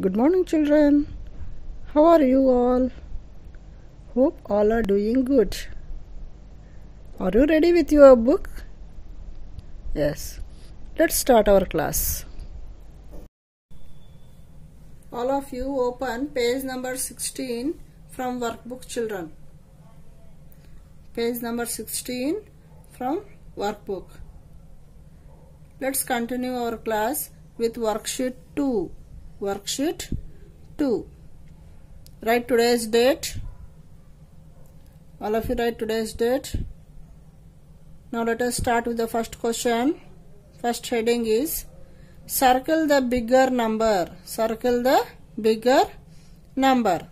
Good morning, children. How are you all? Hope all are doing good. Are you ready with your book? Yes. Let's start our class. All of you open page number 16 from workbook children. Page number 16 from workbook. Let's continue our class with worksheet 2. Worksheet 2. Write today's date. All of you write today's date. Now let us start with the first question. First heading is circle the bigger number. Circle the bigger number.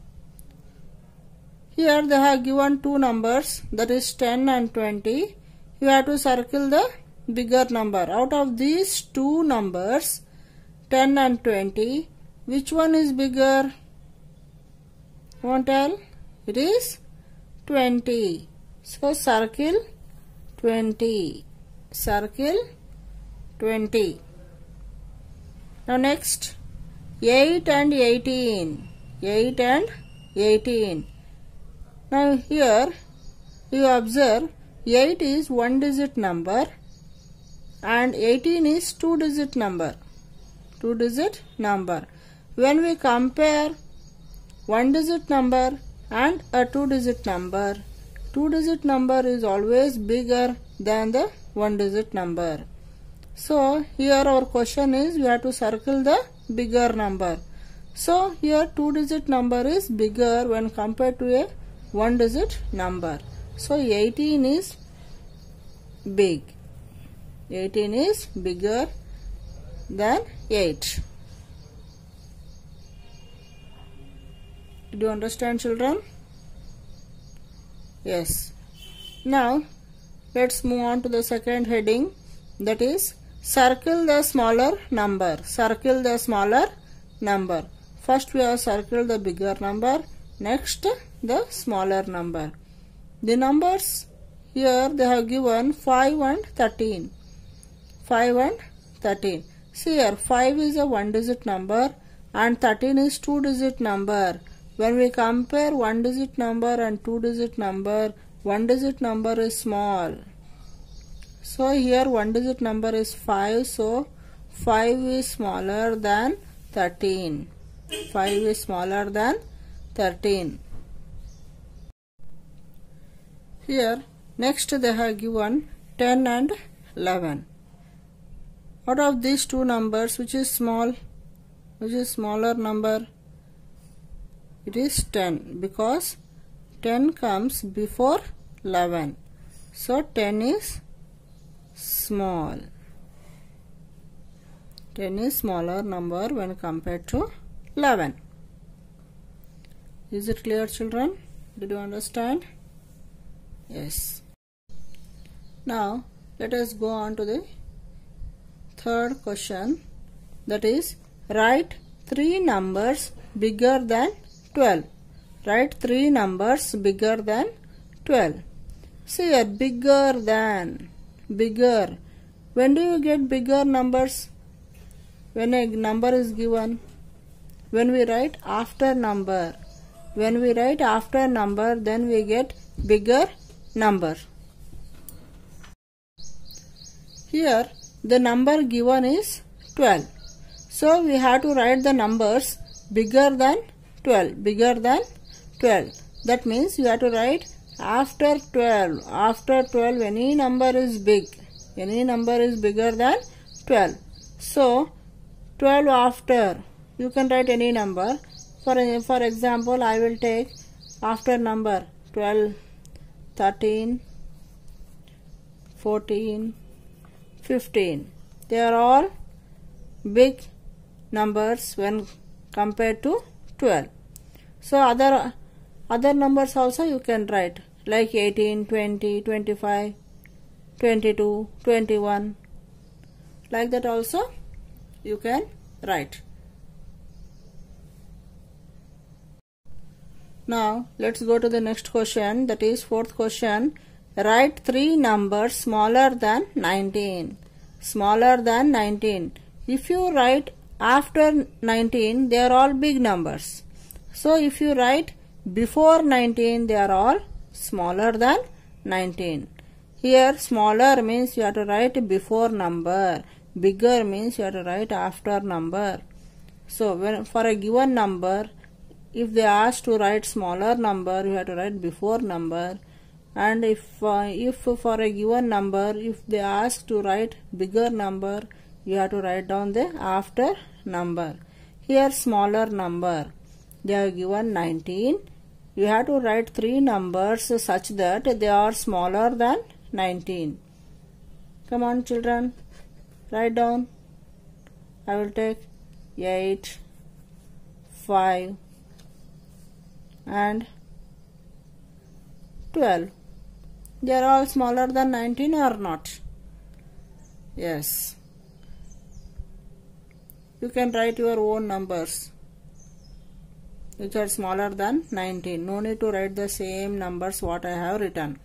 Here they have given two numbers that is 10 and 20. You have to circle the bigger number. Out of these two numbers 10 and 20 which one is bigger? Won't tell? It is 20. So circle 20. Circle 20. Now next 8 and 18. 8 and 18. Now here you observe 8 is one digit number and 18 is two digit number. Two digit number when we compare one digit number and a two digit number two digit number is always bigger than the one digit number. So here our question is we have to circle the bigger number. So here two digit number is bigger when compared to a one digit number. So 18 is big. 18 is bigger than 8 Do you understand children? Yes. Now let's move on to the second heading that is circle the smaller number. Circle the smaller number. First we have circled the bigger number. Next the smaller number. The numbers here they have given 5 and 13. 5 and 13. See here 5 is a one digit number and 13 is two digit number. When we compare one digit number and two digit number, one digit number is small. So here one digit number is 5. So 5 is smaller than 13. 5 is smaller than 13. Here next they have given 10 and 11. Out of these two numbers which is small? Which is smaller number? It is 10 because 10 comes before 11 so 10 is small. 10 is smaller number when compared to 11 is it clear children? Did you understand? Yes. Now let us go on to the third question. That is write three numbers bigger than 12. Write three numbers bigger than 12. See here, bigger than, bigger. When do you get bigger numbers? When a number is given. When we write after number. When we write after number, then we get bigger number. Here, the number given is 12. So, we have to write the numbers bigger than 12 bigger than 12 that means you have to write after 12 after 12 any number is big. Any number is bigger than 12 so 12 after you can write any number. For for example i will take after number 12 13 14 15 they are all big numbers when compared to 12 so other other numbers also you can write like 18, 20, 25, 22, 21 like that also you can write. Now let's go to the next question that is fourth question. Write three numbers smaller than 19. Smaller than 19. If you write after 19 they are all big numbers so if you write before 19 they are all smaller than 19 here smaller means you have to write before number. Bigger means you have to write after number. So when for a given number if they ask to write smaller number you have to write before number. And if uh, if for a given number if they ask to write bigger number you have to write down the after number. Here smaller number they are given 19 you have to write three numbers such that they are smaller than 19 come on children. Write down. I will take 8 5 and 12 they are all smaller than 19 or not? Yes. You can write your own numbers which are smaller than 19 no need to write the same numbers what I have written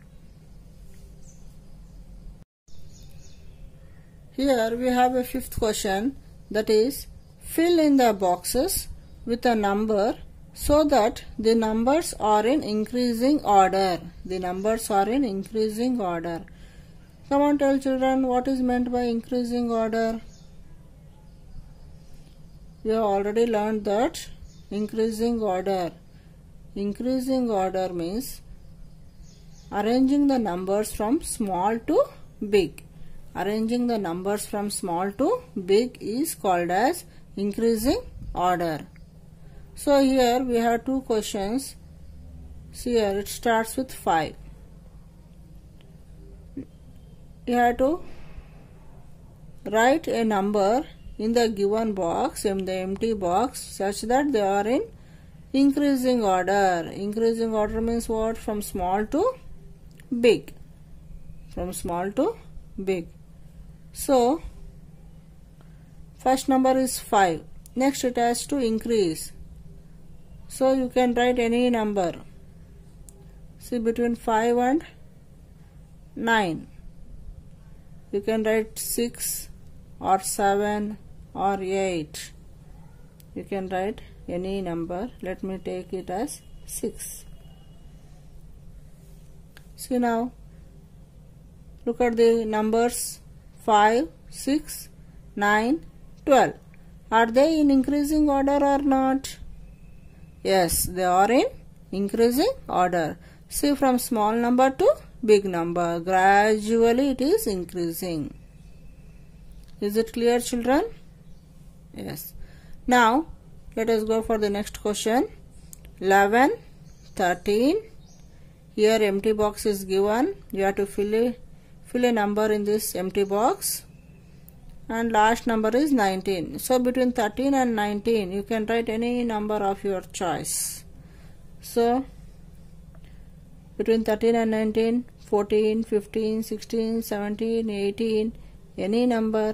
here we have a fifth question that is fill in the boxes with a number so that the numbers are in increasing order. The numbers are in increasing order. Come on, tell children what is meant by increasing order. We have already learned that increasing order. Increasing order means arranging the numbers from small to big. Arranging the numbers from small to big is called as increasing order. So here we have two questions. See here it starts with 5. You have to write a number in the given box, in the empty box such that they are in increasing order. Increasing order means what? From small to big. From small to big. So, first number is 5. Next it has to increase. So you can write any number. See between 5 and 9. You can write 6 or 7 or 8. You can write any number. Let me take it as 6. See now. Look at the numbers 5, 6, 9, 12. Are they in increasing order or not? Yes, they are in increasing order. See from small number to big number. Gradually it is increasing. Is it clear children? Yes. Now let us go for the next question. 11, 13. Here empty box is given. You have to fill a, fill a number in this empty box and last number is 19 so between 13 and 19 you can write any number of your choice so between 13 and 19 14 15 16 17 18 any number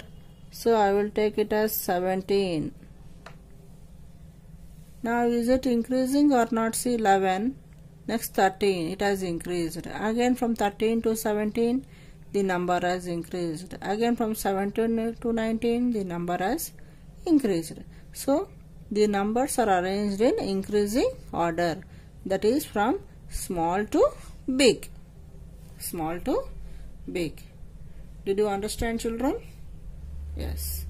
so I will take it as 17 now is it increasing or not see 11 next 13 it has increased again from 13 to 17 the number has increased. Again from 17 to 19 the number has increased. So the numbers are arranged in increasing order that is from small to big. Small to big. Did you understand children? Yes.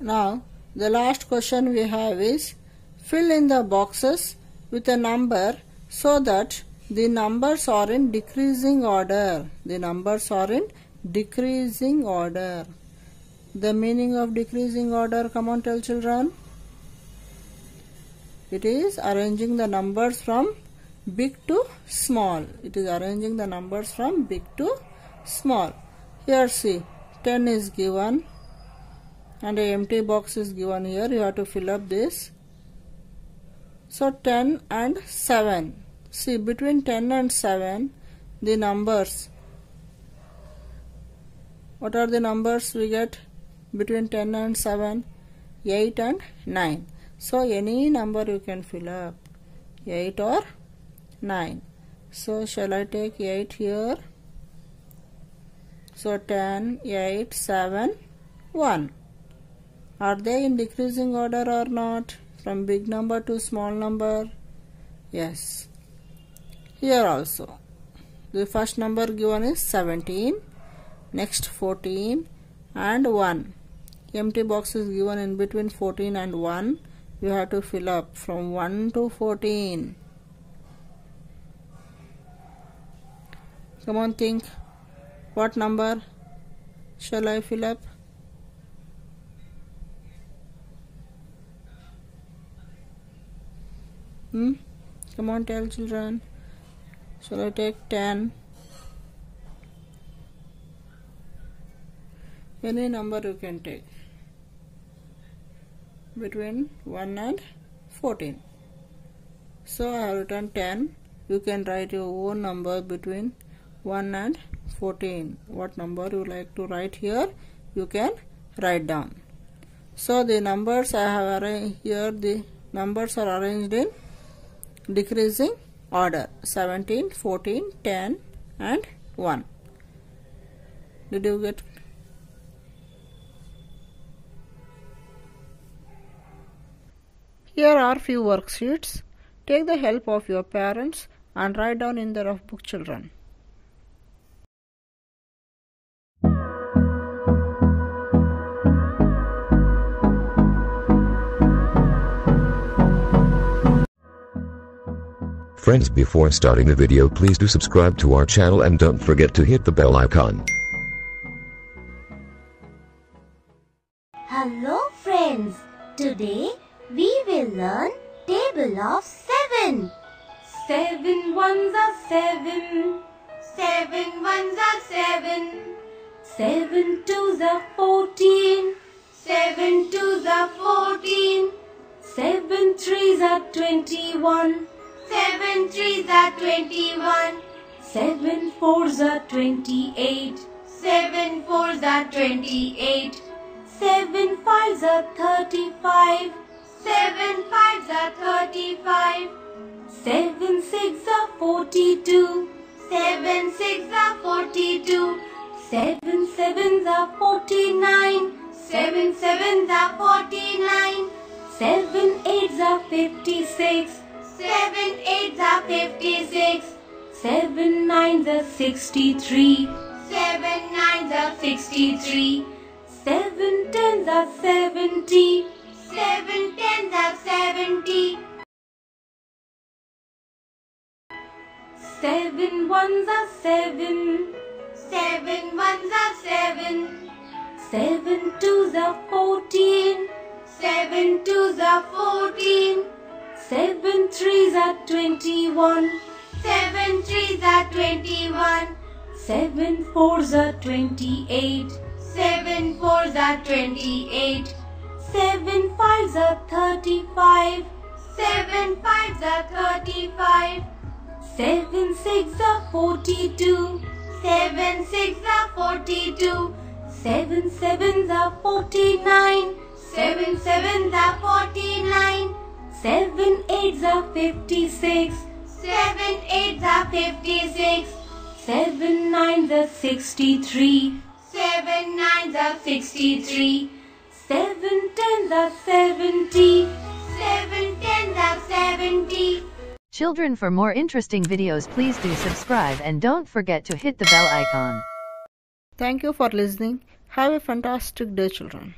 Now the last question we have is fill in the boxes with a number so that the numbers are in decreasing order. The numbers are in decreasing order. The meaning of decreasing order, come on tell children. It is arranging the numbers from big to small. It is arranging the numbers from big to small. Here see 10 is given and a empty box is given here. You have to fill up this. So 10 and 7 See between 10 and 7 the numbers. What are the numbers we get between 10 and 7? 8 and 9. So any number you can fill up. 8 or 9. So shall I take 8 here? So 10, 8, 7, 1. Are they in decreasing order or not? From big number to small number? Yes. Here also. The first number given is 17, next 14 and 1. Empty box is given in between 14 and 1. You have to fill up from 1 to 14. Come on, think. What number shall I fill up? Hmm? Come on, tell children. Shall I take 10? Any number you can take between 1 and 14. So I have written 10. You can write your own number between 1 and 14. What number you like to write here, you can write down. So the numbers I have arranged here, the numbers are arranged in decreasing order. 17 14 10 and 1 did you get? Here are few worksheets. Take the help of your parents and write down in the rough book children Friends before starting the video please do subscribe to our channel and don't forget to hit the bell icon. Hello friends, today we will learn table of 7. Seven ones are seven. Seven ones are 7. Seven twos are fourteen. Seven twos are 14. Seven threes are twenty-one. Seven threes are 21. Seven fours are twenty-eight. Seven fours are 28. Seven fives are thirty-five. Seven fives are 35. Seven six are forty-two. Seven six are 42. Seven sevens are forty-nine. Seven sevens are 49. Seven eights are fifty-six. Seven eights are 56. Seven nines are sixty-three. Seven nines are 63. Seven tens are seventy. Seven tens are 70. Seven ones are seven. Seven ones are 7. Seven twos are fourteen. Seven twos are 14. Seven threes are twenty-one. Seven threes are 21. Seven fours are twenty-eight. Seven fours are 28. Seven fives are thirty-five. Seven fives are 35. Seven six are forty-two. Seven six are 42. Seven sevens are forty-nine. Seven sevens are 49. Seven eights are fifty-six. Seven eights are 56. Seven nines are sixty-three. Seven nines are 63. Seven tens are seventy. Seven tens are 70. Children for more interesting videos please do subscribe and don't forget to hit the bell icon. thank you for listening have a fantastic day children